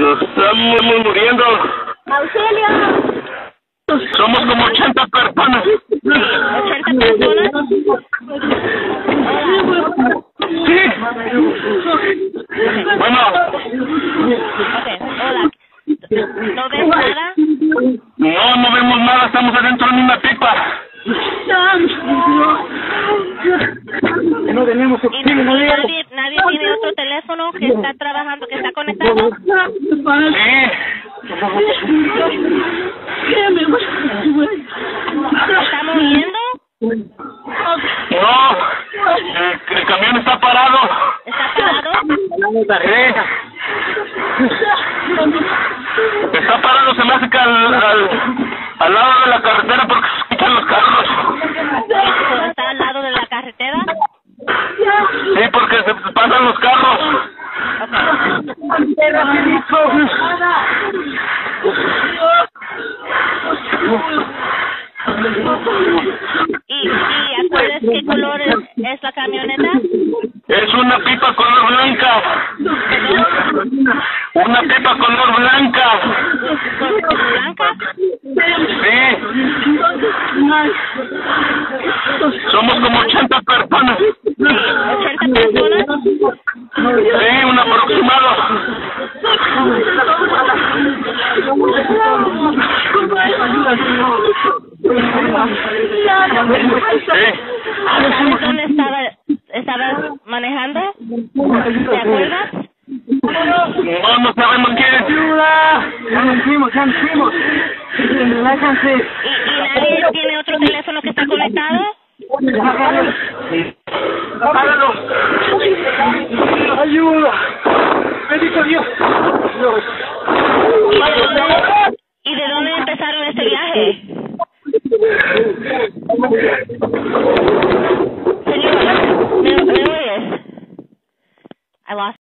Nos estamos muriendo. ¡Auxilio! Somos como 80 personas. ¿80 personas? Sí. Bueno, Ok, hola. ¿No ves nada? no, no vemos nada, estamos adentro de una pipa. No tenemos ¿Y, y nadie, nadie otro teléfono que está trabajando, que está conectado? ¿Estamos viendo? No, el, el camión está parado. ¿Está parado? Está parado, se me hace que al, al, al lado de la carretera porque se escuchan los carros. ¿Está al lado de la carretera? Sí, porque se pasan los carros. ¿Y, y acuerdas qué color es, es la camioneta? Es una pipa color blanca. Una pipa color blanca. ¿Color blanca? Sí. Somos como 80 personas. ¿80 personas? Sí, un aproximado. Sí. ¿Sabes dónde estaba, manejando? ¿Te acuerdas? No, no. ¿Y, nadie tiene otro teléfono que está conectado? Ayuda. Bendito Dios. ¿Y de dónde, y de dónde empezaron este viaje? Cornelius. I lost.